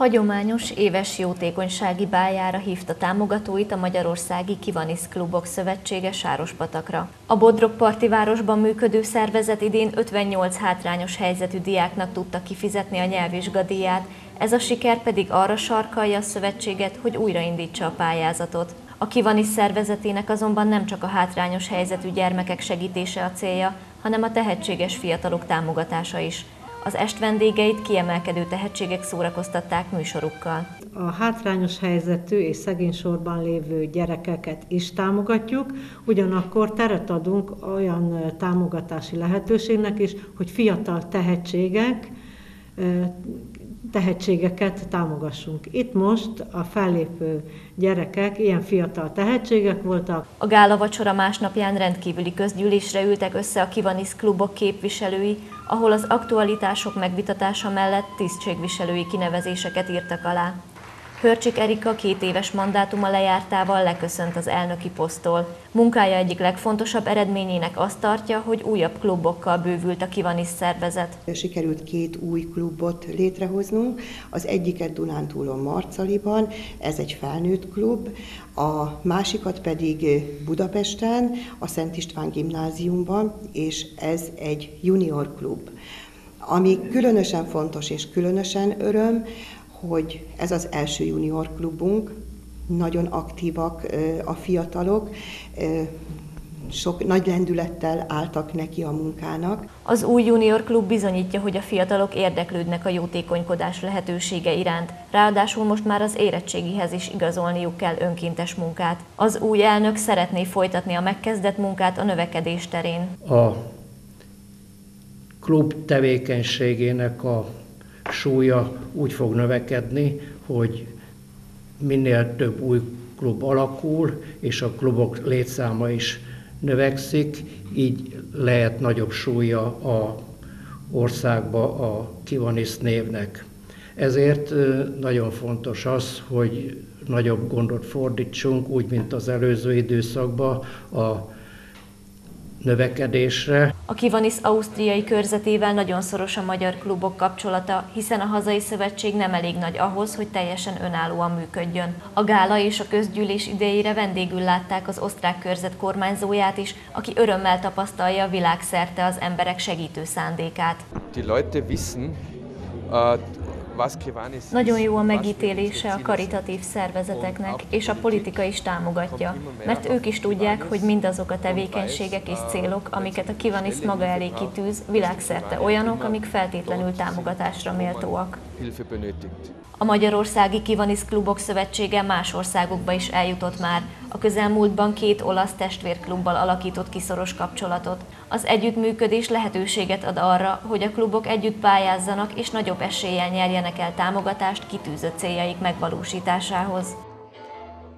Hagyományos éves jótékonysági bájára hívta támogatóit a Magyarországi Kivanis Klubok Szövetsége Sárospatakra. A Bodrog parti városban működő szervezet idén 58 hátrányos helyzetű diáknak tudta kifizetni a nyelvvizsgadíját, ez a siker pedig arra sarkalja a szövetséget, hogy újraindítsa a pályázatot. A Kivanis szervezetének azonban nem csak a hátrányos helyzetű gyermekek segítése a célja, hanem a tehetséges fiatalok támogatása is. Az est vendégeit kiemelkedő tehetségek szórakoztatták műsorukkal. A hátrányos helyzetű és szegény sorban lévő gyerekeket is támogatjuk, ugyanakkor teret adunk olyan támogatási lehetőségnek is, hogy fiatal tehetségek tehetségeket támogassunk. Itt most a fellépő gyerekek, ilyen fiatal tehetségek voltak. A gála vacsora másnapján rendkívüli közgyűlésre ültek össze a Kivanis klubok képviselői, ahol az aktualitások megvitatása mellett tisztségviselői kinevezéseket írtak alá. Hörcsik Erika két éves mandátuma lejártával leköszönt az elnöki posztól. Munkája egyik legfontosabb eredményének azt tartja, hogy újabb klubokkal bővült a Kivanis szervezet. Sikerült két új klubot létrehoznunk, az egyiket Dunántúlon Marcaliban, ez egy felnőtt klub, a másikat pedig Budapesten, a Szent István gimnáziumban, és ez egy junior klub. Ami különösen fontos és különösen öröm, hogy ez az első junior klubunk, nagyon aktívak a fiatalok, sok nagy lendülettel álltak neki a munkának. Az új junior klub bizonyítja, hogy a fiatalok érdeklődnek a jótékonykodás lehetősége iránt, ráadásul most már az érettségihez is igazolniuk kell önkéntes munkát. Az új elnök szeretné folytatni a megkezdett munkát a növekedés terén. A klub tevékenységének a súlya úgy fog növekedni, hogy minél több új klub alakul, és a klubok létszáma is növekszik, így lehet nagyobb súlya a országba a Kivanis névnek. Ezért nagyon fontos az, hogy nagyobb gondot fordítsunk, úgy, mint az előző időszakban, a növekedésre. A Kivanis ausztriai körzetével nagyon szoros a magyar klubok kapcsolata, hiszen a hazai szövetség nem elég nagy ahhoz, hogy teljesen önállóan működjön. A gála és a közgyűlés idejére vendégül látták az osztrák körzet kormányzóját is, aki örömmel tapasztalja világszerte az emberek segítő szándékát. Die Leute wissen, uh, nagyon jó a megítélése a karitatív szervezeteknek, és a politika is támogatja, mert ők is tudják, hogy mindazok a tevékenységek és célok, amiket a Kivanis maga elé kitűz, világszerte olyanok, amik feltétlenül támogatásra méltóak. A Magyarországi Kivanis Klubok Szövetsége más országokba is eljutott már. A közelmúltban két olasz testvérklubbal alakított kiszoros kapcsolatot. Az együttműködés lehetőséget ad arra, hogy a klubok együtt pályázzanak és nagyobb eséllyel nyerjenek el támogatást kitűzött céljaik megvalósításához.